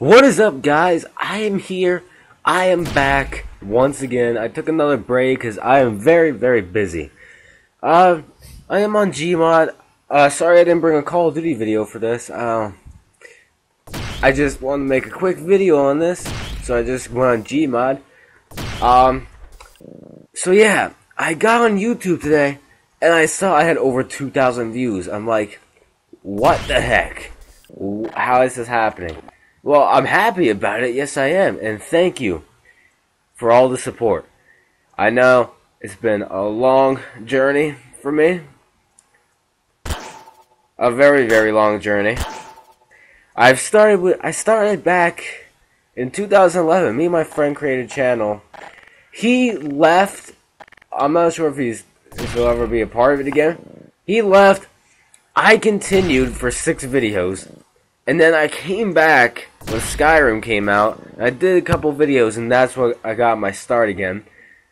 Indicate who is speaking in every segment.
Speaker 1: What is up, guys? I am here. I am back once again. I took another break because I am very, very busy. Uh, I am on Gmod. Uh, sorry I didn't bring a Call of Duty video for this. Uh, I just wanted to make a quick video on this, so I just went on Gmod. Um, so yeah, I got on YouTube today, and I saw I had over 2,000 views. I'm like, what the heck? How is this happening? Well, I'm happy about it. Yes, I am. And thank you for all the support. I know it's been a long journey for me. A very, very long journey. I've started with, I started back in 2011. Me and my friend created a channel. He left. I'm not sure if he's, if he'll ever be a part of it again. He left. I continued for six videos. And then I came back when Skyrim came out. I did a couple videos, and that's what I got my start again.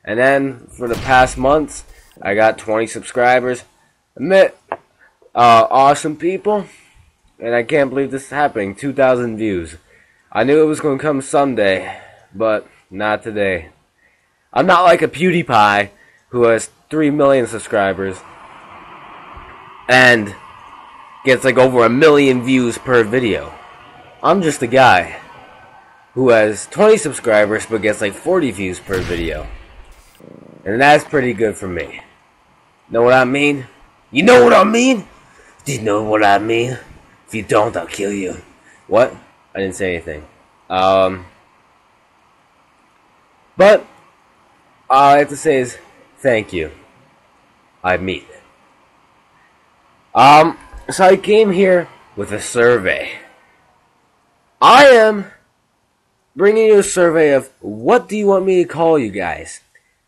Speaker 1: And then for the past months, I got 20 subscribers. Admit, uh, awesome people, and I can't believe this is happening. 2,000 views. I knew it was going to come someday, but not today. I'm not like a PewDiePie who has 3 million subscribers and gets like over a million views per video. I'm just a guy who has 20 subscribers but gets like 40 views per video. And that's pretty good for me. Know what I mean? You know what I mean? Do you know what I mean? If you don't, I'll kill you. What? I didn't say anything. Um, but all I have to say is thank you. I mean it. Um, so I came here with a survey. I am bringing you a survey of what do you want me to call you guys?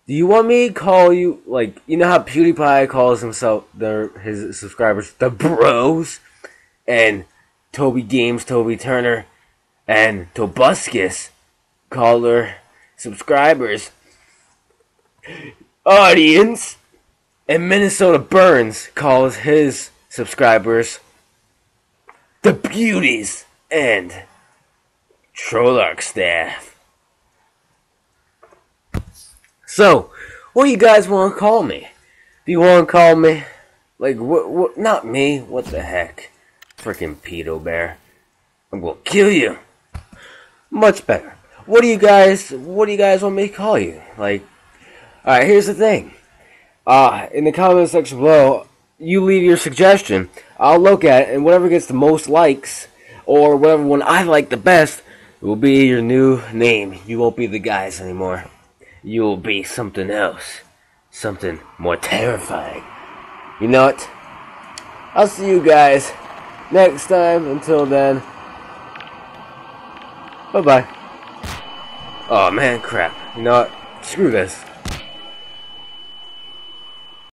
Speaker 1: Do you want me to call you like you know how PewDiePie calls himself their his subscribers the bros, and Toby Games, Toby Turner, and Tobuscus call their subscribers audience, and Minnesota Burns calls his subscribers the beauties and Trollarch staff. So, what do you guys want to call me? Do you want to call me like what? Not me. What the heck? Freaking pedo bear! I'm gonna kill you. Much better. What do you guys? What do you guys want me to call you? Like, all right. Here's the thing. Uh, in the comment section below, you leave your suggestion. I'll look at it, and whatever gets the most likes, or whatever one I like the best, will be your new name. You won't be the guys anymore. You will be something else. Something more terrifying. You know what? I'll see you guys next time. Until then, bye bye. Oh man, crap. You know what? Screw this.